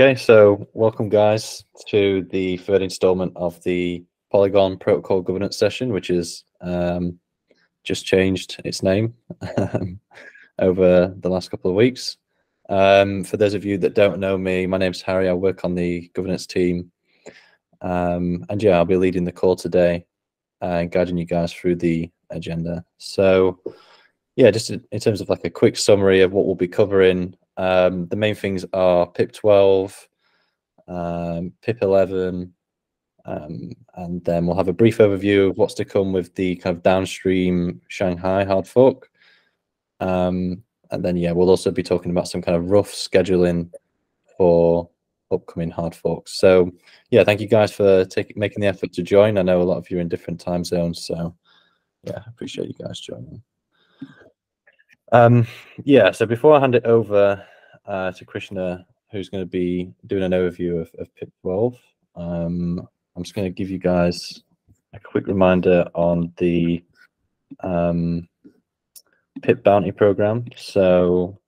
Okay, so welcome guys to the third installment of the Polygon Protocol Governance session, which is um, just changed its name over the last couple of weeks. Um, for those of you that don't know me, my name's Harry. I work on the governance team. Um, and yeah, I'll be leading the call today and guiding you guys through the agenda. So yeah, just in terms of like a quick summary of what we'll be covering, um, the main things are PIP 12, um, PIP 11, um, and then we'll have a brief overview of what's to come with the kind of downstream Shanghai hard fork. Um, and then, yeah, we'll also be talking about some kind of rough scheduling for upcoming hard forks. So, yeah, thank you guys for taking making the effort to join. I know a lot of you are in different time zones, so yeah, appreciate you guys joining. Um, yeah, so before I hand it over uh, to Krishna, who's going to be doing an overview of, of PIP 12, um, I'm just going to give you guys a quick reminder on the um, PIP bounty program. So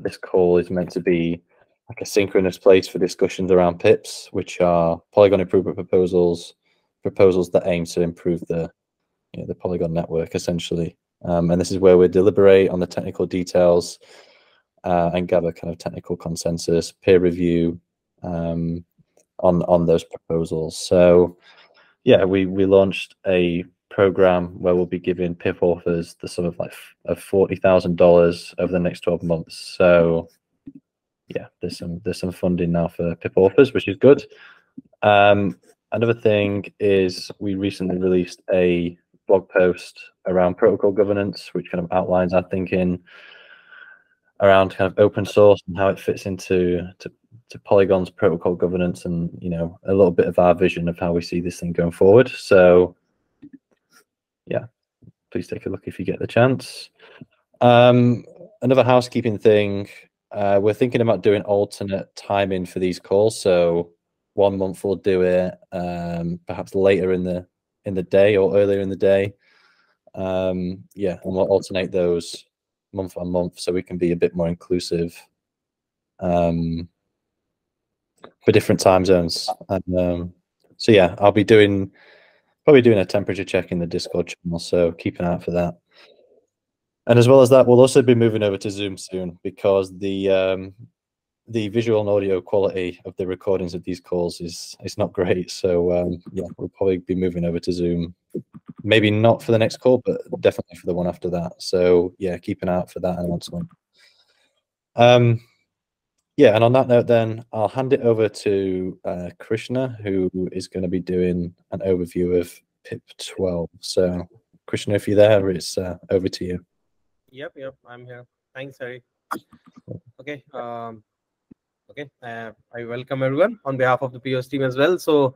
this call is meant to be like a synchronous place for discussions around PIPs, which are Polygon improvement proposals, proposals that aim to improve the you know, the Polygon network essentially. Um, and this is where we deliberate on the technical details uh, and gather kind of technical consensus, peer review, um, on on those proposals. So yeah, we we launched a program where we'll be giving PIP authors the sum of like of forty thousand dollars over the next twelve months. So yeah, there's some there's some funding now for PIP authors, which is good. Um, another thing is we recently released a blog post around protocol governance, which kind of outlines our thinking around kind of open source and how it fits into to to Polygon's protocol governance and you know a little bit of our vision of how we see this thing going forward. So yeah, please take a look if you get the chance. Um, another housekeeping thing, uh, we're thinking about doing alternate timing for these calls. So one month we'll do it um, perhaps later in the in the day or earlier in the day. Um, yeah, and we'll alternate those month on month so we can be a bit more inclusive. Um, for different time zones. And um, so yeah, I'll be doing probably doing a temperature check in the Discord channel. So keep an eye out for that. And as well as that, we'll also be moving over to Zoom soon because the um, the visual and audio quality of the recordings of these calls is is not great. So um, yeah, we'll probably be moving over to Zoom. Maybe not for the next call, but definitely for the one after that. So yeah, keep an eye out for that announcement. Um, yeah, and on that note, then I'll hand it over to uh, Krishna, who is going to be doing an overview of PIP 12. So, Krishna, if you're there, it's uh, over to you. Yep, yep, I'm here. Thanks, Harry. Okay, um, okay. Uh, I welcome everyone on behalf of the POS team as well. So,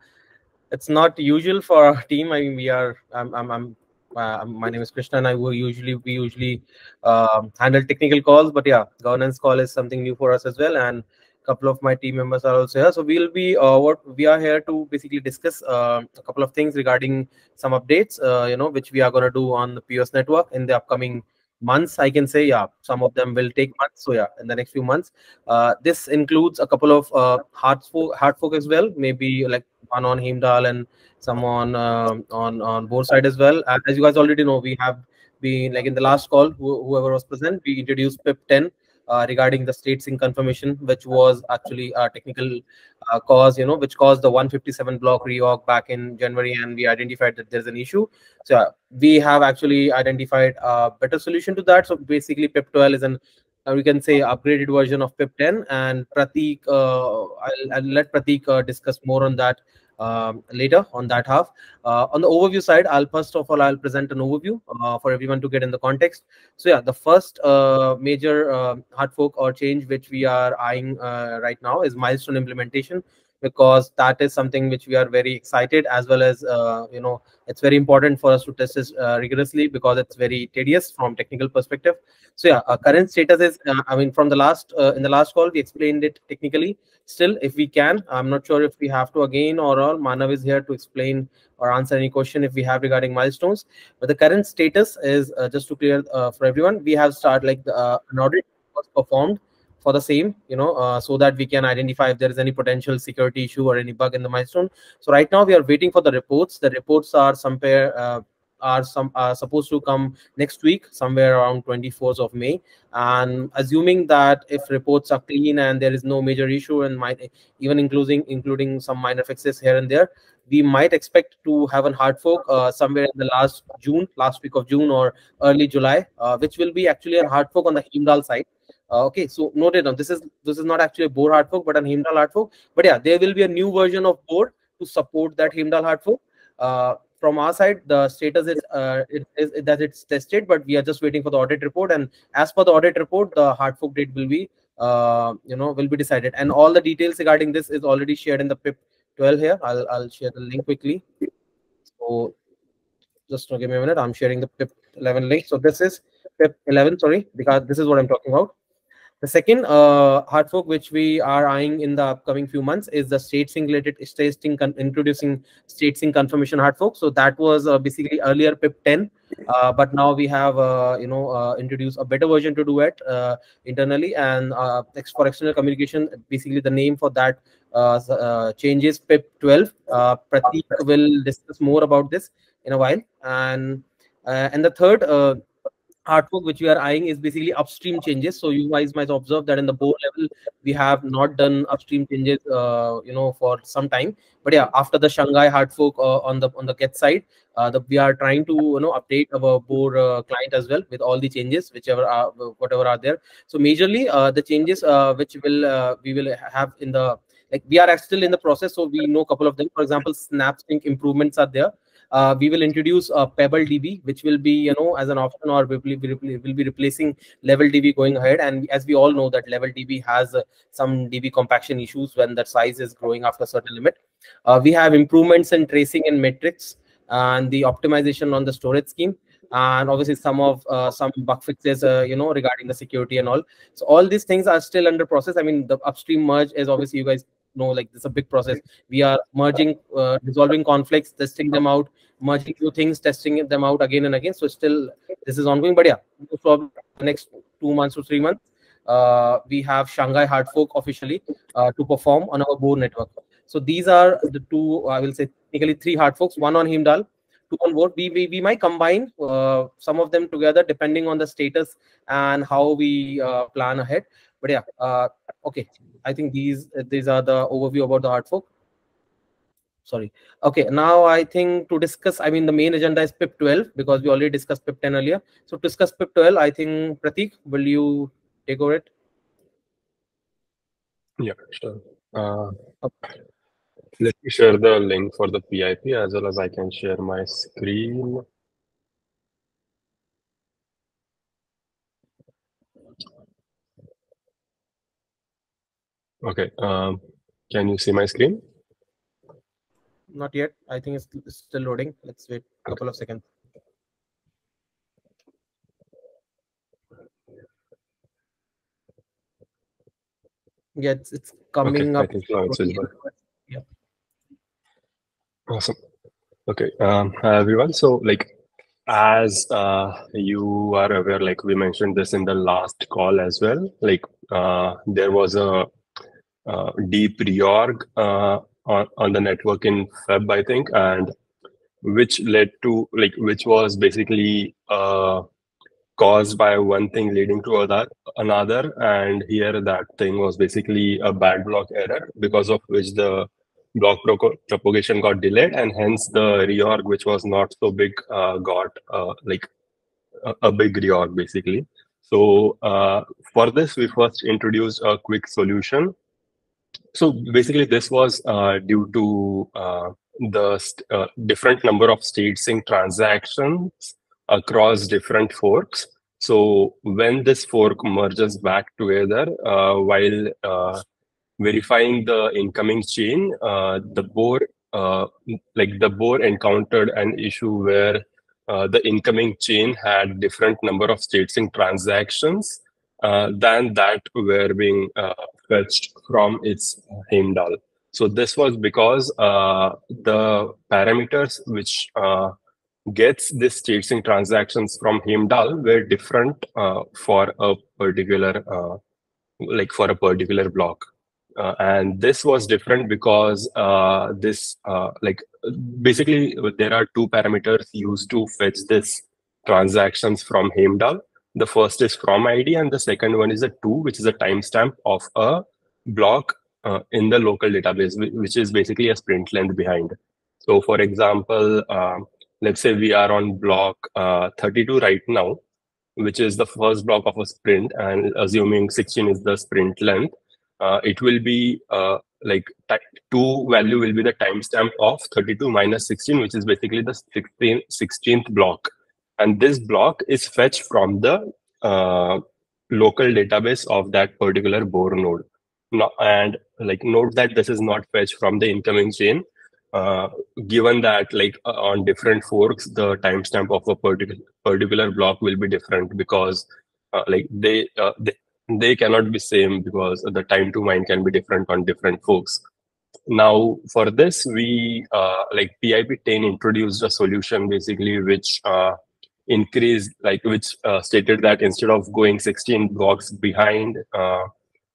it's not usual for our team. I mean, we are. I'm, I'm, I'm uh, my name is Krishna, and I will usually we usually um, handle technical calls. But yeah, governance call is something new for us as well, and a couple of my team members are also here. So we'll be uh, what we are here to basically discuss uh, a couple of things regarding some updates, uh, you know, which we are gonna do on the POS network in the upcoming months i can say yeah some of them will take months so yeah in the next few months. Uh, this includes a couple of uh, hard fork hard fork as well maybe like one on Heimdall and some on uh, on on both side as well. As you guys already know we have been like in the last call wh whoever was present we introduced pip 10 uh, regarding the state sync confirmation, which was actually a technical uh, cause, you know, which caused the 157 block reorg back in January, and we identified that there's an issue. So we have actually identified a better solution to that. So basically, PIP 12 is an uh, we can say upgraded version of PIP 10, and Pratik, uh, I'll, I'll, let Pratik uh, discuss more on that um, later on that half. Uh, on the overview side, I'll first of all, I'll present an overview uh, for everyone to get in the context. So yeah, the first uh, major uh, hard fork or change which we are eyeing uh, right now is milestone implementation because that is something which we are very excited as well as uh, you know it's very important for us to test this uh, rigorously because it's very tedious from technical perspective. So yeah our current status is uh, i mean from the last uh, in the last call we explained it technically. Still if we can i'm not sure if we have to again or all manav is here to explain or answer any question if we have regarding milestones. But the current status is uh, just to clear uh, for everyone we have started like the, an audit was performed for the same, you know, uh, so that we can identify if there is any potential security issue or any bug in the milestone. So right now we are waiting for the reports. The reports are somewhere uh, are some are supposed to come next week somewhere around 24th of may and assuming that if reports are clean and there is no major issue and might even including including some minor fixes here and there we might expect to have a hard fork uh, somewhere in the last june last week of june or early july uh, which will be actually a hard fork on the Heimdall side uh, okay, so noted down. This is this is not actually a Bor hard fork, but an Heimdall hard fork. But yeah, there will be a new version of Bor to support that Heimdall hard fork. Uh, from our side, the status is, uh, it is that it's tested, but we are just waiting for the audit report. And as per the audit report, the hard fork date will be, uh, you know, will be decided. And all the details regarding this is already shared in the PIP 12 here. I'll I'll share the link quickly. So just give me a minute. I'm sharing the PIP 11 link. So this is PIP 11. Sorry, because this is what I'm talking about. The second uh, hard fork which we are eyeing in the upcoming few months is the state sync related state sync introducing state sync confirmation hard fork. So that was uh, basically earlier PIP 10, uh, but now we have uh, you know uh, introduced a better version to do it uh, internally and for external communication. Basically, the name for that changes PIP 12. Pratik will discuss more about this in a while, and and the third hard fork which we are eyeing is basically upstream changes. So you guys might observe that in the Bor level, we have not done upstream changes, uh, you know, for some time. But yeah, after the Shanghai hard fork uh, on the on the Geth side, uh, the, we are trying to you know update our Bor uh, client as well with all the changes, whichever are whatever are there. So majorly, uh, the changes uh, which will we will have in the like we are still in the process, so we know a couple of them. For example, snap sync improvements are there uh, we will introduce a pebble db which will be you know as an option or will be, will be replacing level db going ahead. And as we all know that level db has uh, some db compaction issues when the size is growing after a certain limit. Uh, we have improvements in tracing and metrics and the optimization on the storage scheme and obviously some of uh, some bug fixes uh, you know regarding the security and all. So all these things are still under process. I mean the upstream merge is obviously you guys know like this is a big process. We are merging uh, resolving conflicts testing them out merging new things testing them out again and again. So still this is ongoing. But yeah so next two months to three months uh, we have shanghai hard fork officially uh, to perform on our Bor network. So these are the two i will say technically three hard forks one on Heimdall two on Bor we, we, we might combine uh, some of them together depending on the status and how we uh, plan ahead but yeah uh, okay. I think these these are the overview about the hard fork. Sorry. Okay now i think to discuss i mean the main agenda is pip 12 because we already discussed pip 10 earlier. So to discuss pip 12 i think pratik will you take over it? Yeah sure. Uh, let me share the link for the pip as well as i can share my screen Okay. Um, can you see my screen? Not yet. I think it's still loading. Let's wait a couple of seconds. Yeah, it's, it's coming okay, up. I think now it's Yeah. Awesome. Okay. Um, hi everyone. So like as uh, you are aware, like we mentioned this in the last call as well, like uh, there was a deep reorg uh, on, on the network in Feb, I think, and which led to like which was basically uh, caused by one thing leading to other another. And here that thing was basically a bad block error because of which the block pro- propagation got delayed and hence the reorg which was not so big uh, got uh, like a, a, big reorg basically. So uh, for this we first introduced a quick solution so basically, this was uh, due to uh, the uh, different number of state sync transactions across different forks. So when this fork merges back together, uh, while uh, verifying the incoming chain, uh, the Bor, like the Bor encountered an issue where the incoming chain had different number of state sync transactions than that were being fetched from its Heimdall. So this was because uh, the parameters which uh, gets this state sync transactions from Heimdall were different uh, for a particular uh, like for a particular block. Uh, and this was different because uh, this uh, like basically there are two parameters used to fetch this transactions from Heimdall. The first is from ID and the second one is a two, which is a timestamp of a block uh, in the local database, which is basically a sprint length behind. So for example, uh, let's say we are on block uh, 32 right now, which is the first block of a sprint and assuming 16 is the sprint length, uh, it will be uh, like two value will be the timestamp of 32 minus 16, which is basically the 16th, 16th block. And this block is fetched from the uh, local database of that particular Bor node. No, and like note that this is not fetched from the incoming chain. Uh, given that like uh, on different forks, the timestamp of a particular particular block will be different because uh, like they, uh, they they cannot be same because the time to mine can be different on different forks. Now for this, we uh, like PIP10 introduced a solution basically which uh, increased like which uh, stated that instead of going 16 blocks behind uh,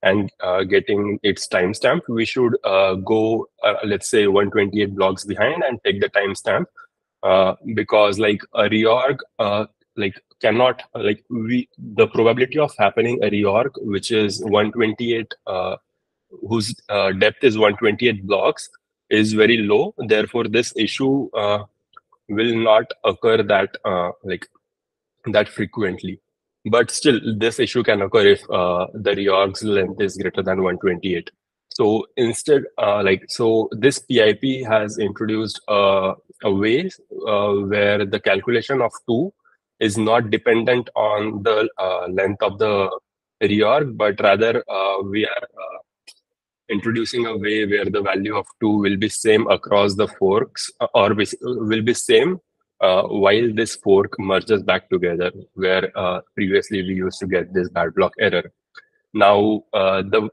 and uh, getting its timestamp, we should uh, go uh, let's say 128 blocks behind and take the timestamp uh, because like a reorg like cannot like we the probability of happening a reorg which is 128 whose depth is 128 blocks is very low. Therefore, this issue will not occur that uh, like that frequently. But still this issue can occur if uh, the reorg's length is greater than 128 so instead uh, like so this pip has introduced uh, a way uh, where the calculation of 2 is not dependent on the uh, length of the reorg but rather we are introducing a way where the value of 2 will be same across the forks uh, or will be same uh, while this fork merges back together where uh, previously we used to get this bad block error. Now uh, the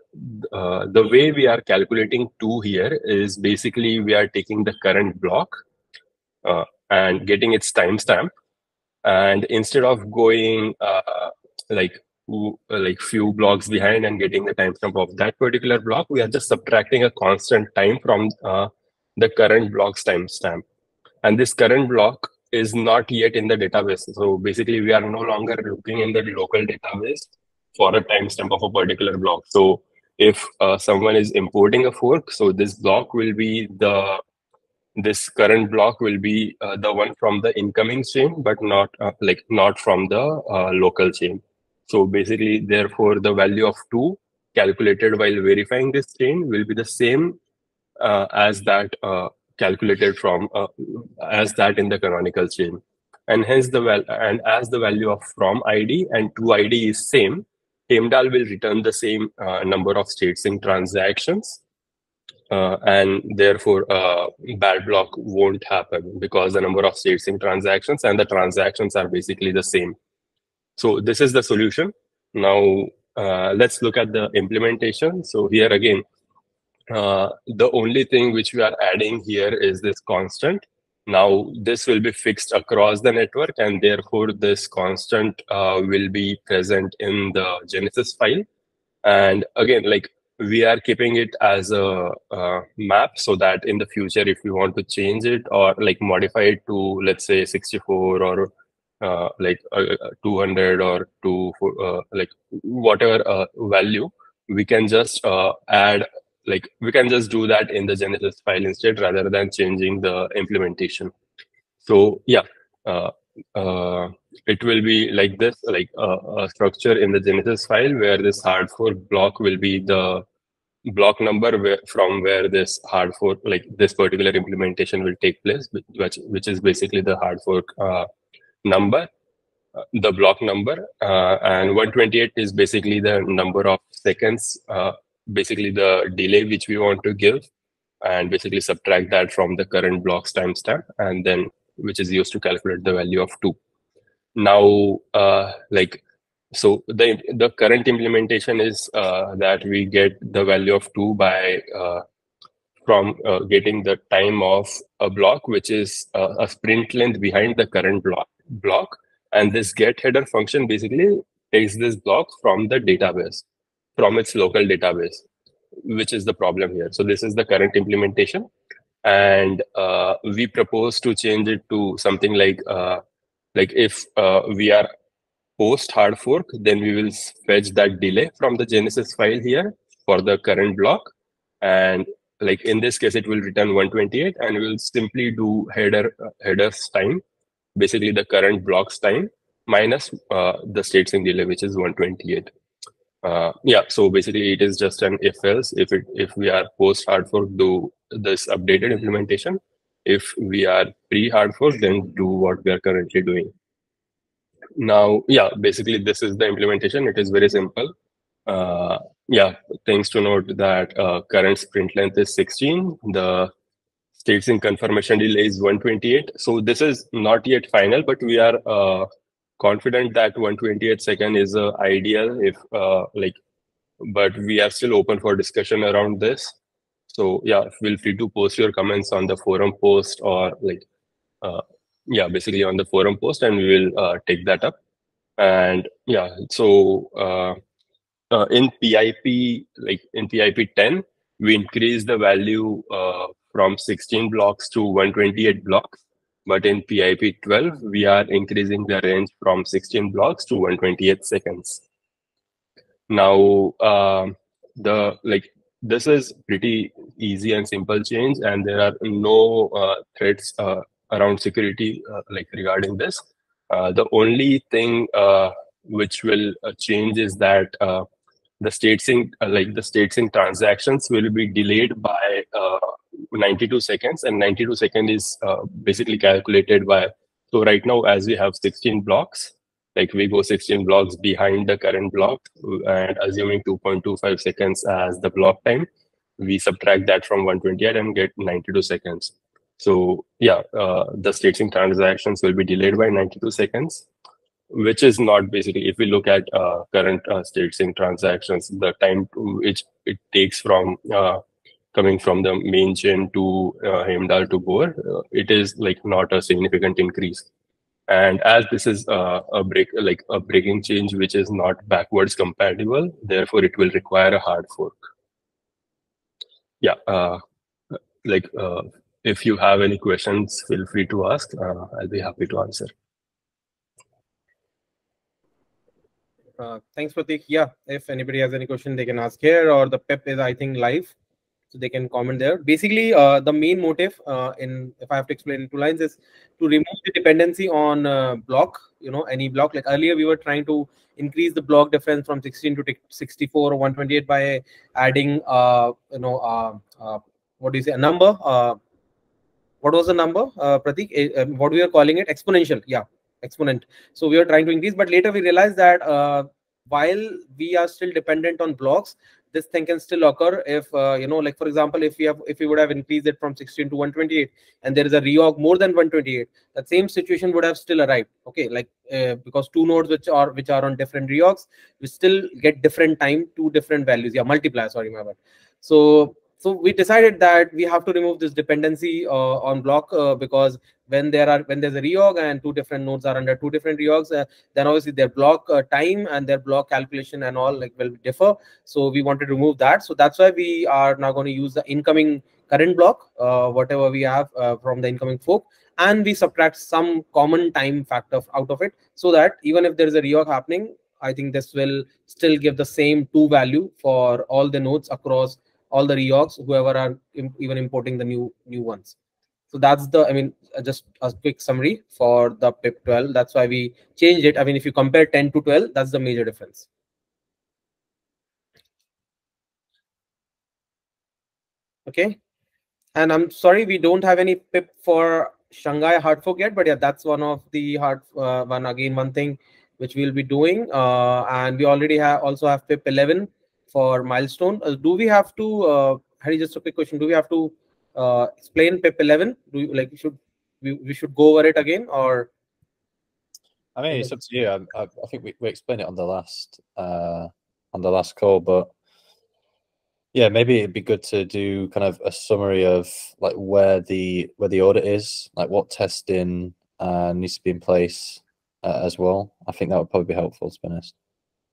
uh, the way we are calculating 2 here is basically we are taking the current block uh, and getting its timestamp. And instead of going like like few blocks behind and getting the timestamp of that particular block, we are just subtracting a constant time from uh, the current block's timestamp. And this current block is not yet in the database. So basically, we are no longer looking in the local database for a timestamp of a particular block. So if uh, someone is importing a fork, so this block will be the this current block will be uh, the one from the incoming chain, but not uh, like not from the uh, local chain. So basically, therefore, the value of 2 calculated while verifying this chain will be the same uh, as that uh, calculated from uh, as that in the canonical chain. And hence the val and as the value of from ID and to ID is same, Heimdall will return the same uh, number of state sync transactions. Uh, and therefore, uh, bad block won't happen because the number of state sync transactions and the transactions are basically the same. So this is the solution. Now uh, let's look at the implementation. So here again, uh, the only thing which we are adding here is this constant. Now this will be fixed across the network and therefore this constant uh, will be present in the Genesis file. And again, like we are keeping it as a, map so that in the future, if we want to change it or like modify it to, let's say 64 or uh, like uh, uh 200 or to uh, like whatever uh, value we can just uh, add like we can just do that in the genesis file instead rather than changing the implementation. So yeah it will be like this like a structure in the genesis file where this hard fork block will be the block number where, from where this hard fork like this particular implementation will take place which which is basically the hard fork uh, number, the block number, uh, and 128 is basically the number of seconds, uh, basically the delay which we want to give, and basically subtract that from the current block's timestamp, and then which is used to calculate the value of two. Now, uh, like so the the current implementation is uh, that we get the value of two by uh, from uh, getting the time of a block, which is a sprint length behind the current block. Block. And this get header function basically takes this block from the database. from its local database, which is the problem here. So this is the current implementation. And uh, we propose to change it to something like, uh, like if uh, we are post hard fork, then we will fetch that delay from the Genesis file here for the current block. And like in this case, it will return 128 and we'll simply do header uh, headers time, basically the current block's time minus uh, the state sync delay, which is 128. Uh, yeah, so basically it is just an if else if it if we are post hard fork do this updated implementation. If we are pre hard fork, then do what we are currently doing. Now, yeah, basically this is the implementation. It is very simple. Uh, yeah, things to note that uh, current sprint length is 16. The state sync confirmation delay is 128. So this is not yet final, but we are uh, confident that 128 second is uh, ideal if uh, like but we are still open for discussion around this so yeah feel free to post your comments on the forum post or like uh, yeah basically on the forum post and we will uh, take that up and yeah so uh, uh, in pip like in pip 10 we increase the value from 16 blocks to 128 blocks but in PIP 12, we are increasing the range from 16 blocks to 128 seconds. Now, uh, the like this is pretty easy and simple change, and there are no uh, threats uh, around security uh, like regarding this. Uh, the only thing uh, which will change is that the state sync, like the state sync transactions, will be delayed by 92 seconds and 92 second is uh, basically calculated by so right now as we have 16 blocks like we go 16 blocks behind the current block and assuming 2.25 seconds as the block time we subtract that from 128 and get 92 seconds. So yeah uh, the state sync transactions will be delayed by 92 seconds which is not basically if we look at uh, current uh, state sync transactions the time which it takes from uh, coming from the main chain to uh, Heimdall to Bor, uh, it is like not a significant increase. And as this is uh, a break, like a breaking change, which is not backwards compatible, therefore it will require a hard fork. Yeah, uh, like uh, if you have any questions, feel free to ask. Uh, I'll be happy to answer. Uh, thanks, Pratik. Yeah, if anybody has any question, they can ask here, or the PIP is, I think, live so they can comment there. Basically uh, the main motive uh, in if i have to explain in two lines is to remove the dependency on uh, block you know any block. Like earlier we were trying to increase the block difference from 16 to 64 or 128 by adding uh, you know uh, uh, what do you say a number what was the number pratik? Um, what we are calling it? Exponential. Yeah exponent. So we are trying to increase but later we realized that while we are still dependent on blocks this thing can still occur if uh, you know like for example if we have if we would have increased it from 16 to 128 and there is a reorg more than 128 that same situation would have still arrived okay? Like uh, because two nodes which are which are on different reorgs we still get different time two different values. Yeah multiply sorry my bad. So so we decided that we have to remove this dependency uh, on block uh, because when there are when there's a reorg and two different nodes are under two different reorgs uh, then obviously their block uh, time and their block calculation and all like will differ. So we wanted to remove that. So that's why we are now going to use the incoming current block uh, whatever we have uh, from the incoming fork and we subtract some common time factor out of it so that even if there is a reorg happening i think this will still give the same two value for all the nodes across all the reorgs, whoever are Im even importing the new new ones. So that's the, I mean, uh, just a quick summary for the PIP 12. That's why we changed it. I mean, if you compare 10 to 12, that's the major difference. Okay. And I'm sorry, we don't have any PIP for Shanghai hard fork yet, but yeah, that's one of the hard uh, one again, one thing which we'll be doing. Uh, and we already have also have PIP 11 for milestone. Uh, do we have to, uh, Harry, just a quick question. Do we have to uh, explain PIP 11? Do you like, should we, we should go over it again or? I mean, it's up to you. I, I, I think we, we explained it on the last uh, on the last call, but yeah, maybe it'd be good to do kind of a summary of like where the where the audit is, like what testing uh, needs to be in place uh, as well. I think that would probably be helpful, to be honest.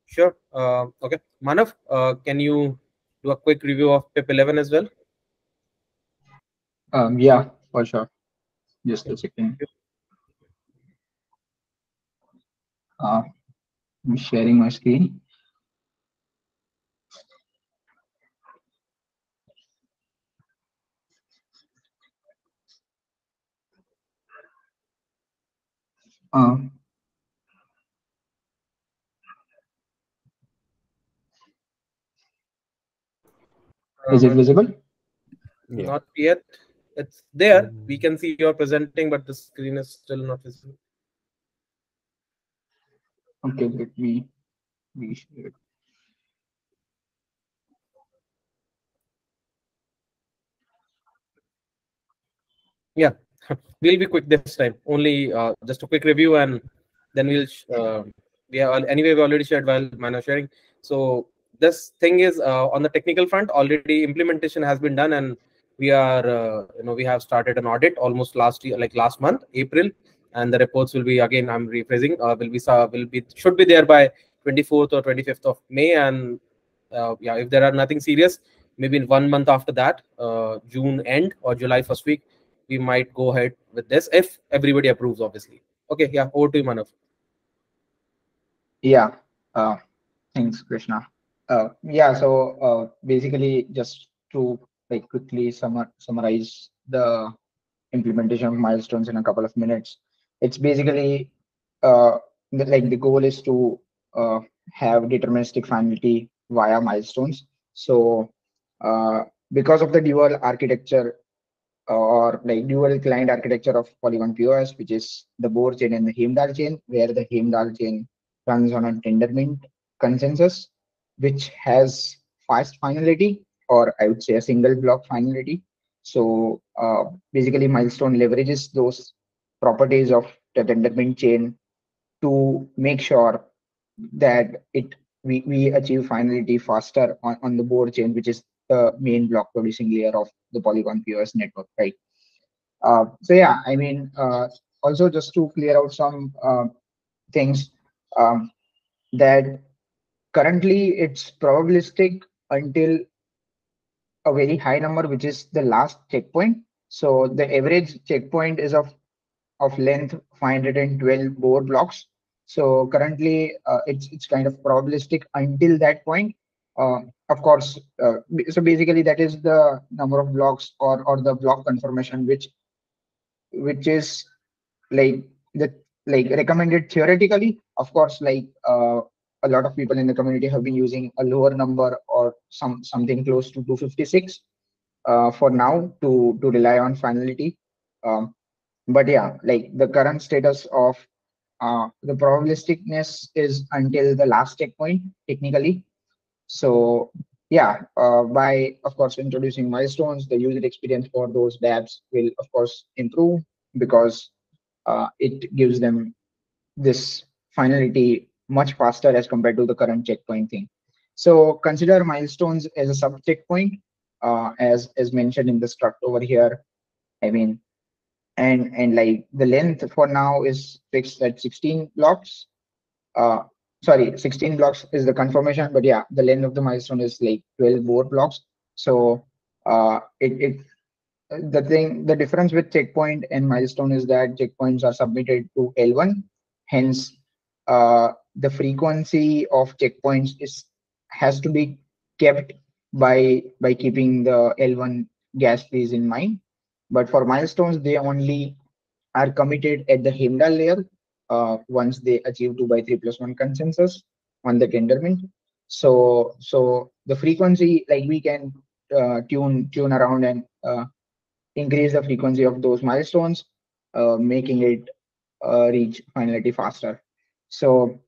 Sure. Uh, okay. Manav, uh, can you do a quick review of PIP 11 as well? Um, yeah, for sure. Just a second. Uh, I'm sharing my screen. Um, is it visible? Yeah. Not yet. It's there. We can see you're presenting, but the screen is still not visible. Okay, let me reshare it. Yeah, we'll be quick this time. Only uh, just a quick review, and then we'll. sh- Uh, we are anyway we already shared while manner sharing. So this thing is uh, on the technical front already implementation has been done, and we are uh, you know we have started an audit almost last year, like last month, April, and the reports will be again. I'm rephrasing. Uh, will be will be should be there by 24th or 25th of May, and yeah, if there are nothing serious, maybe in one month after that, uh, June end or July first week, we might go ahead with this if everybody approves, obviously. Okay, yeah, over to you, Manav. Yeah. Uh, thanks, Krishna. Uh, yeah. So uh, basically, just to like quickly summar summarize the implementation of milestones in a couple of minutes. It's basically uh, the, like the goal is to uh, have deterministic finality via milestones. So uh, because of the dual architecture or like dual client architecture of Polygon POS, which is the Bor chain and the Heimdall chain, where the Heimdall chain runs on a Tendermint consensus, which has fast finality, or I would say a single block finality. So uh, basically, Milestone leverages those properties of the Tendermint chain to make sure that it we, we achieve finality faster on, on the Bor chain, which is the main block producing layer of the Polygon POS network, right? Uh, so yeah, I mean, uh, also just to clear out some uh, things um, that currently it's probabilistic until a very high number, which is the last checkpoint. So the average checkpoint is of of length 512 Bor blocks. So currently uh, it's it's kind of probabilistic until that point. Uh, of course, uh, so basically that is the number of blocks or or the block confirmation which which is like the like recommended theoretically. Of course, like uh, a lot of people in the community have been using a lower number or some something close to 256 uh, for now to to rely on finality. Um, but yeah, like the current status of uh, the probabilisticness is until the last checkpoint technically. So yeah, uh, by of course introducing milestones, the user experience for those dApps will of course improve because uh, it gives them this finality much faster as compared to the current checkpoint thing. So consider milestones as a sub checkpoint, uh, as as mentioned in the struct over here. I mean, and and like the length for now is fixed at 16 blocks. Uh, sorry, 16 blocks is the confirmation, but yeah, the length of the milestone is like 12 more blocks. So uh, it it the thing the difference with checkpoint and milestone is that checkpoints are submitted to L1, hence uh, the frequency of checkpoints is has to be kept by by keeping the L1 gas fees in mind. But for milestones, they only are committed at the Heimdall layer uh, once they achieve two by three plus one consensus on the Tendermint. So so the frequency like we can uh, tune tune around and uh, increase the frequency of those milestones, uh, making it uh, reach finality faster. So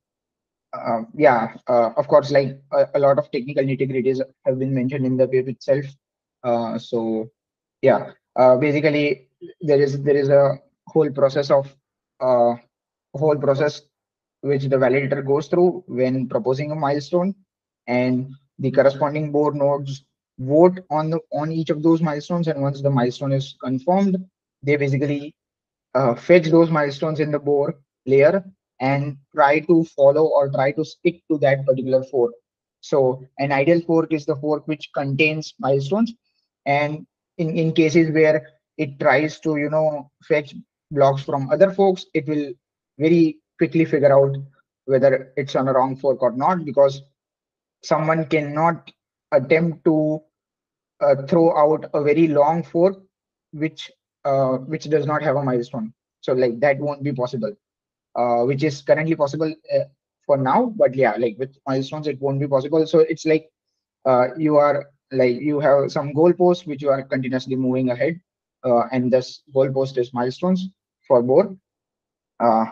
uh, yeah, uh, of course, like a, a lot of technical nitty-gritties have been mentioned in the paper itself. Uh, so yeah, uh, basically there is there is a whole process of uh, whole process which the validator goes through when proposing a milestone, and the corresponding Bor nodes vote on the on each of those milestones. And once the milestone is confirmed, they basically uh, fetch those milestones in the Bor layer and try to follow or try to stick to that particular fork. So an ideal fork is the fork which contains milestones. And in, in cases where it tries to, you know, fetch blocks from other forks, it will very quickly figure out whether it's on a wrong fork or not, because someone cannot attempt to uh, throw out a very long fork which uh, which does not have a milestone so like that won't be possible uh, which is currently possible uh, for now but yeah like with milestones it won't be possible so it's like uh, you are like you have some goalposts which you are continuously moving ahead uh, and this goalpost is milestones for both uh,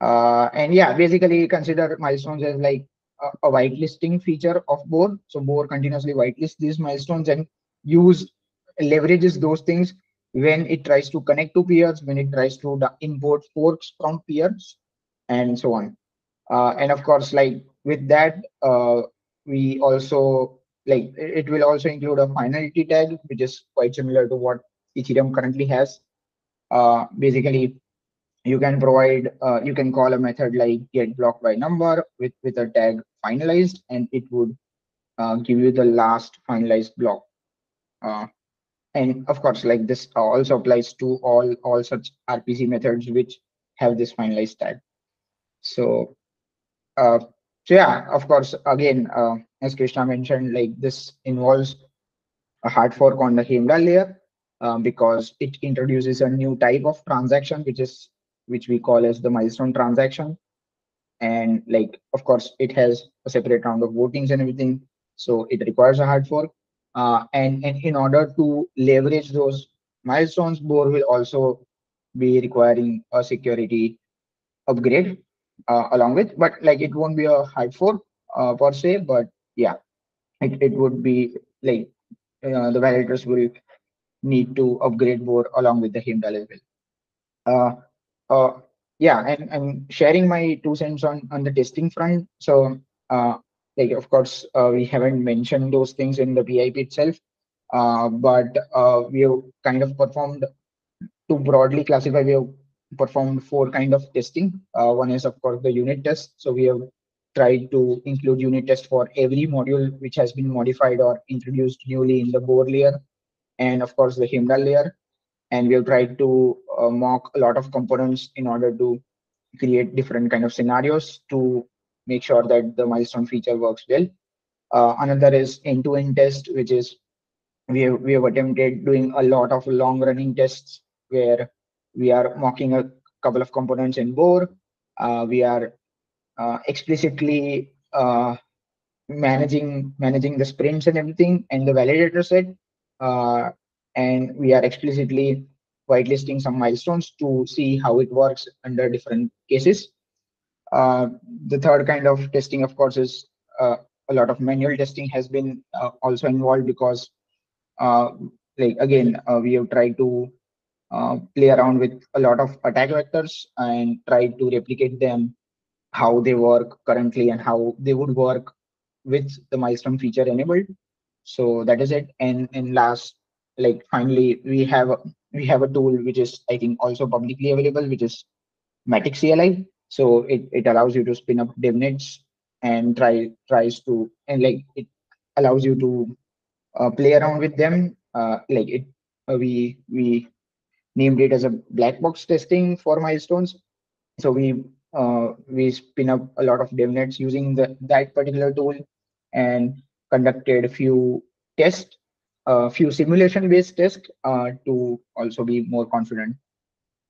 uh, and yeah basically consider milestones as like a, a whitelisting feature of Bor. So Bor continuously whitelists these milestones and use leverages those things when it tries to connect to peers, when it tries to import forks from peers, and so on. Uh, and of course, like with that, uh, we also like it will also include a finality tag, which is quite similar to what Ethereum currently has. Uh, basically, you can provide uh, you can call a method like get block by number with with a tag finalized and it would uh, give you the last finalized block uh, and of course like this also applies to all all such rpc methods which have this finalized tag. So uh so yeah of course again uh, as krishna mentioned like this involves a hard fork on the Heimdall layer um, because it introduces a new type of transaction which is which we call as the milestone transaction. And like of course it has a separate round of votings and everything. So it requires a hard fork uh, and, and in order to leverage those milestones Bor will also be requiring a security upgrade uh, along with but like it won't be a high fork uh, per se but yeah it, it would be like uh, the validators will need to upgrade Bor along with the Heimdall as well. Uh, uh, yeah and i'm sharing my two cents on on the testing front. So uh, like of course uh, we haven't mentioned those things in the PIP itself uh, but uh, we have kind of performed to broadly classify we have performed four kind of testing. One is of course the unit test. So we have tried to include unit test for every module which has been modified or introduced newly in the Bor layer and of course the Heimdal layer. And we have tried to mock a lot of components in order to create different kind of scenarios to make sure that the milestone feature works well. Uh, another is end-to-end test, which is we have, we have attempted doing a lot of long running tests where we are mocking a couple of components in Bor. Uh, we are uh, explicitly uh, managing managing the sprints and everything and the validator set uh, and we are explicitly whitelisting some milestones to see how it works under different cases. Uh, the third kind of testing, of course, is uh, a lot of manual testing has been uh, also involved because, like again, we have tried to play around with a lot of attack vectors and try to replicate them, how they work currently and how they would work with the milestone feature enabled. So that is it. And and last like finally we have we have a tool which is i think also publicly available which is matic cli so it, it allows you to spin up devnets and try tries to and like it allows you to uh, play around with them. Uh, like it uh, we we named it as a black box testing for milestones. So we uh, we spin up a lot of devnets using the that particular tool and conducted a few tests a few simulation based tests uh, to also be more confident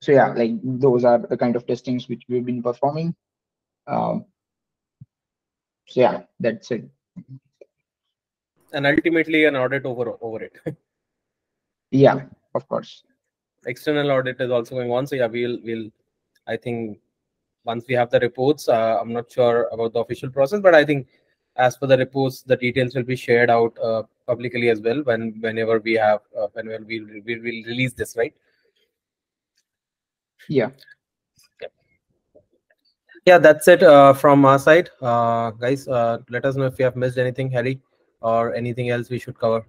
so yeah like those are the kind of testings which we've been performing. Um, so yeah that's it. And ultimately an audit over over it. Yeah of course. External audit is also going on. So yeah we'll we'll i think once we have the reports uh, i'm not sure about the official process but i think as per the reports the details will be shared out uh, publicly as well when whenever we have uh, whenever we we will release this right yeah yeah, yeah that's it uh, from our side uh, guys uh, let us know if you have missed anything harry or anything else we should cover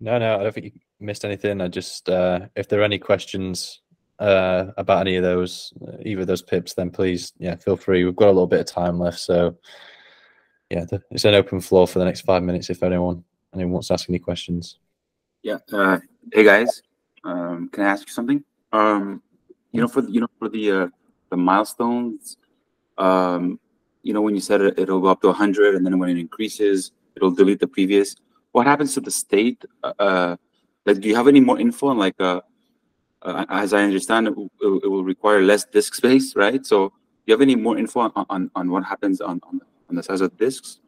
no no i don't think you missed anything i just uh, if there are any questions uh, about any of those, uh, either of those PIPs, then please, yeah, feel free. We've got a little bit of time left, so yeah, the, it's an open floor for the next five minutes if anyone anyone wants to ask any questions. Yeah. Uh, hey guys, um, can I ask you something? Um, you know, for the, you know for the uh, the milestones, um, you know, when you said it, it'll go up to 100, and then when it increases, it'll delete the previous. What happens to the state? Uh, uh like, do you have any more info on like uh, uh, as I understand, it will, it will require less disk space, right? So, do you have any more info on on, on what happens on, on on the size of disks?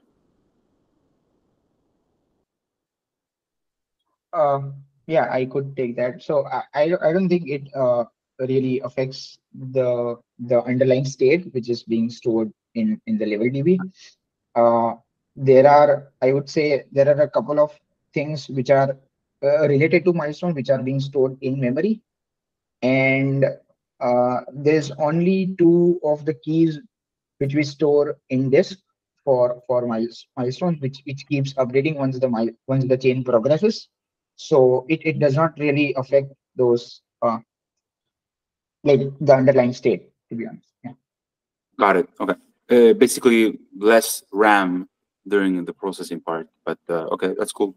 Um, yeah, I could take that. So I, I, don't think it uh, really affects the the underlying state which is being stored in in the level DB. Uh, there are, I would say, there are a couple of things which are uh, related to milestone which are being stored in memory and uh, there's only two of the keys which we store in disk for for milestones which which keeps updating once the mile once the chain progresses so it, it does not really affect those uh, like the underlying state to be honest yeah got it okay uh, basically less ram during the processing part but uh, okay that's cool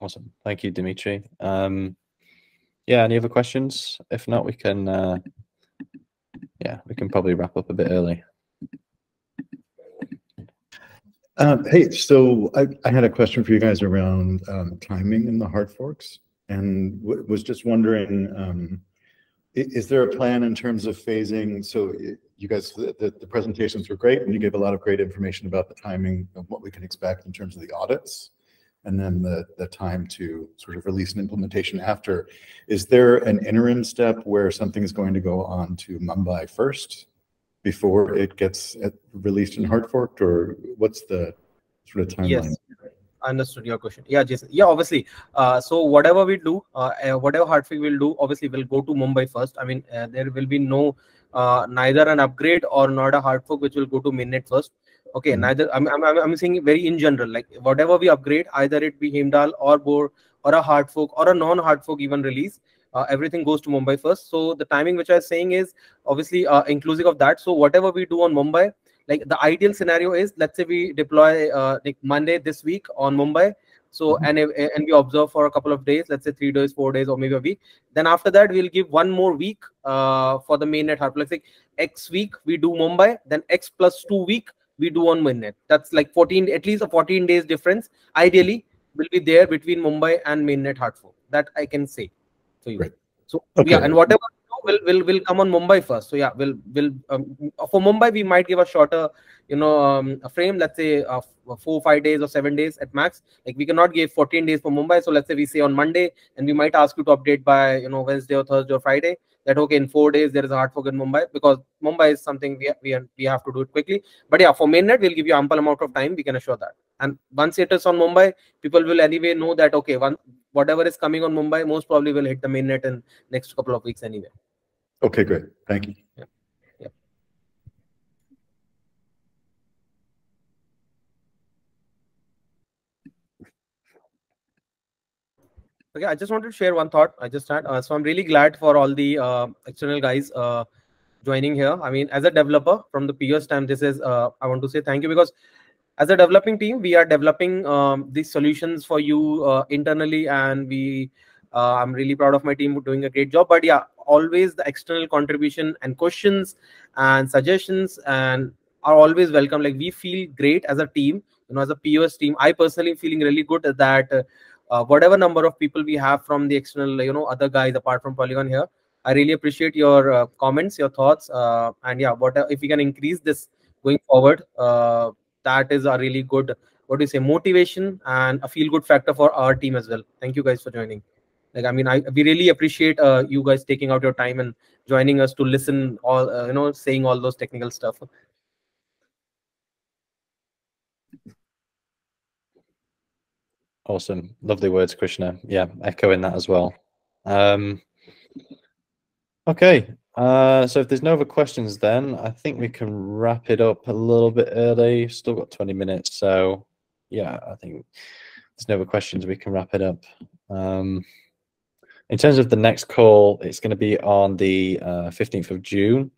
Awesome. Thank you, Dimitri. Um, yeah, any other questions? If not, we can, uh, yeah, we can probably wrap up a bit early. Um, hey, so I, I, had a question for you guys around um, timing in the hard forks and was just wondering, um, is there a plan in terms of phasing? So you guys, the, the, presentations were great and you gave a lot of great information about the timing of what we can expect in terms of the audits and then the, the time to sort of release an implementation after. Is there an interim step where something is going to go on to Mumbai first before it gets released and hard forked, or what's the sort of timeline? Yes. I understood your question. Yeah, Jason. Yeah, obviously. Uh, so whatever we do, uh, uh whatever we'll do, obviously we'll go to Mumbai first. I mean, uh, there will be no uh, neither an upgrade or not a hard fork which will go to mainnet first okay mm-hmm. neither I'm, I'm i'm saying very in general like whatever we upgrade either it be Heimdall or Bor or a hard fork or a non hard fork even release uh, everything goes to mumbai first so the timing which i was saying is obviously uh, inclusive of that so whatever we do on mumbai like the ideal scenario is let's say we deploy uh, like monday this week on mumbai so mm-hmm. and and we observe for a couple of days let's say three days four days or maybe a week then after that we'll give one more week uh, for the mainnet hard let's say x week we do mumbai then x plus two week we do on mainnet. That's like 14, at least a 14 days difference. Ideally, will be there between Mumbai and mainnet hard fork. That I can say for you. Right. So okay. yeah, and whatever will will will come on Mumbai first. So yeah, will will um, for Mumbai we might give a shorter, you know, um, a frame. Let's say uh, four five days or seven days at max. Like we cannot give 14 days for Mumbai. So let's say we say on Monday, and we might ask you to update by you know Wednesday or Thursday or Friday. That okay in four days there is a hard fork in Mumbai because Mumbai is something we we we have to do it quickly. But yeah, for mainnet we'll give you ample amount of time. We can assure that. And once it is on Mumbai, people will anyway know that okay, one whatever is coming on Mumbai most probably will hit the mainnet in next couple of weeks anyway. Okay, great. Thank you. Yeah. yeah. Okay, I just wanted to share one thought I just had. Uh, so I'm really glad for all the uh, external guys uh, joining here. I mean, as a developer from the previous time, this is uh, I want to say thank you because as a developing team, we are developing um, these solutions for you uh, internally, and we uh, I'm really proud of my team doing a great job. But yeah, always the external contribution and questions and suggestions and are always welcome. Like we feel great as a team, you know, as a POS team. I personally feeling really good that uh, whatever number of people we have from the external, you know, other guys apart from Polygon here. I really appreciate your uh, comments, your thoughts, uh, and yeah, what if we can increase this going forward? Uh, that is a really good, what do you say, motivation and a feel good factor for our team as well. Thank you guys for joining like i mean i we really appreciate uh, you guys taking out your time and joining us to listen all uh, you know saying all those technical stuff awesome lovely words krishna yeah echoing that as well um okay uh so if there's no other questions then i think we can wrap it up a little bit early still got 20 minutes so yeah, I think there's no other questions. We can wrap it up. Um, in terms of the next call, it's going to be on the uh, 15th of June.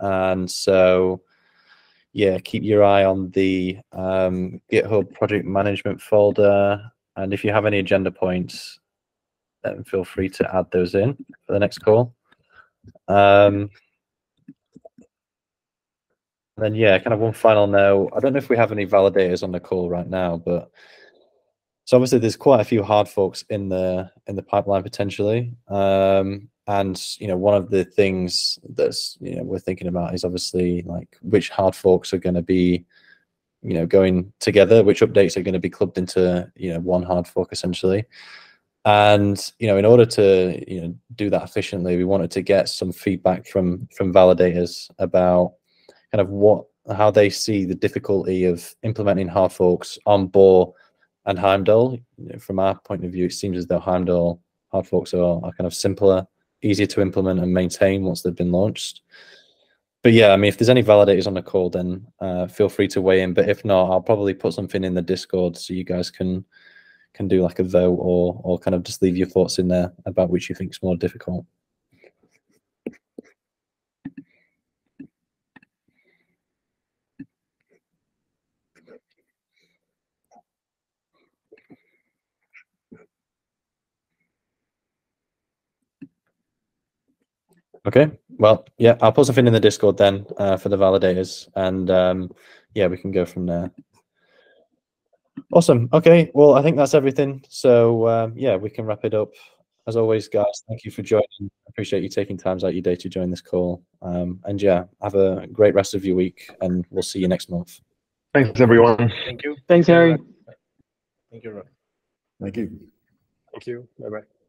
And so, yeah, keep your eye on the um, GitHub project management folder. And if you have any agenda points, then feel free to add those in for the next call. Um, then, yeah, kind of one final note. I don't know if we have any validators on the call right now, but so obviously there's quite a few hard forks in the in the pipeline potentially. Um, and you know, one of the things that's you know we're thinking about is obviously like which hard forks are going to be, you know, going together, which updates are going to be clubbed into you know one hard fork essentially. And you know, in order to you know do that efficiently, we wanted to get some feedback from from validators about kind of what how they see the difficulty of implementing hard forks on Bor and Heimdall. From our point of view, it seems as though Heimdall hard forks are, are kind of simpler, easier to implement and maintain once they've been launched. But yeah, I mean, if there's any validators on the call, then uh, feel free to weigh in. But if not, I'll probably put something in the Discord so you guys can can do like a vote or or kind of just leave your thoughts in there about which you think is more difficult. Okay. Well, yeah, I'll put something in the Discord then uh, for the validators, and um, yeah, we can go from there. Awesome. Okay. Well, I think that's everything. So um, yeah, we can wrap it up. As always, guys, thank you for joining. Appreciate you taking times out your day to join this call. Um, and yeah, have a great rest of your week, and we'll see you next month. Thanks, everyone. Thank you. Thanks, Harry. Thank you. Thank you. Thank you. Bye bye.